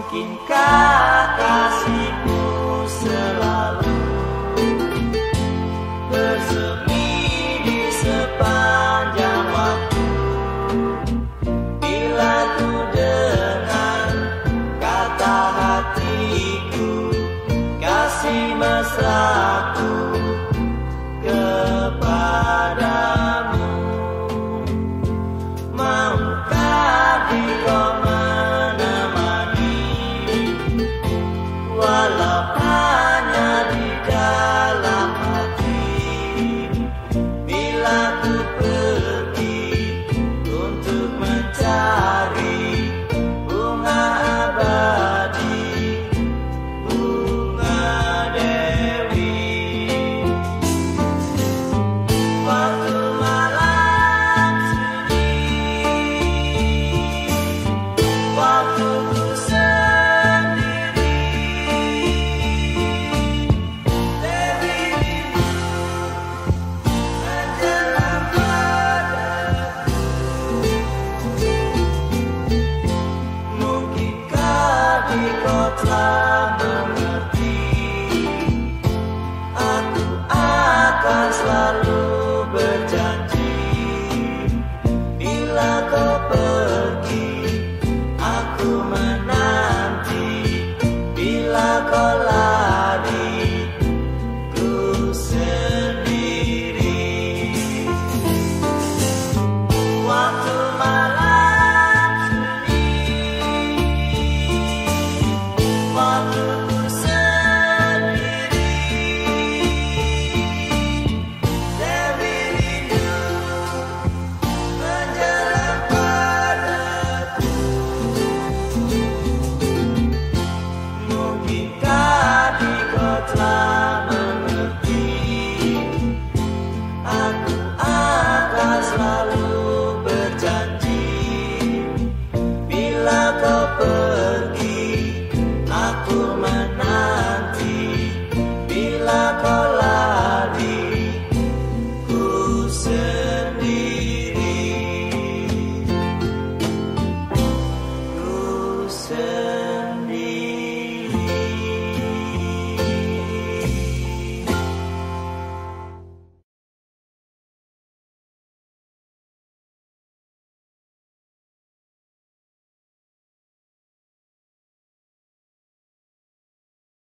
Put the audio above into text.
Aku akan palavra.